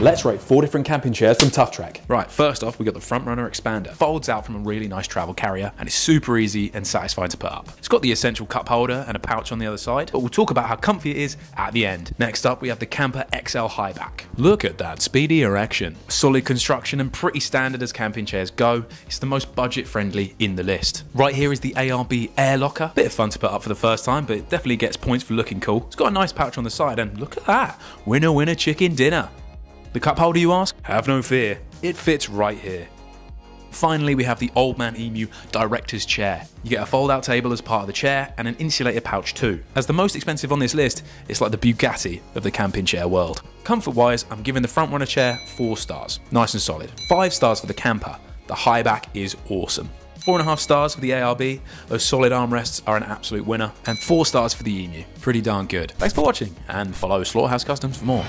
Let's rate four different camping chairs from Tuff Trek. Right, first off, we got the Frontrunner Expander. Folds out from a really nice travel carrier and is super easy and satisfying to put up. It's got the essential cup holder and a pouch on the other side, but we'll talk about how comfy it is at the end. Next up, we have the Camper XL Highback. Look at that speedy erection. Solid construction and pretty standard as camping chairs go. It's the most budget friendly in the list. Right here is the ARB Air Locker. Bit of fun to put up for the first time, but it definitely gets points for looking cool. It's got a nice pouch on the side and look at that. Winner winner chicken dinner. The cup holder, you ask? Have no fear, it fits right here. Finally, we have the Old Man Emu Director's Chair. You get a fold out table as part of the chair and an insulated pouch too. As the most expensive on this list, it's like the Bugatti of the camping chair world. Comfort wise, I'm giving the front runner chair 4 stars, nice and solid. 5 stars for the camper, the high back is awesome. Four and a half stars for the ARB, those solid armrests are an absolute winner, and four stars for the Emu, pretty darn good. Thanks for watching, and follow Slaughterhouse Customs for more.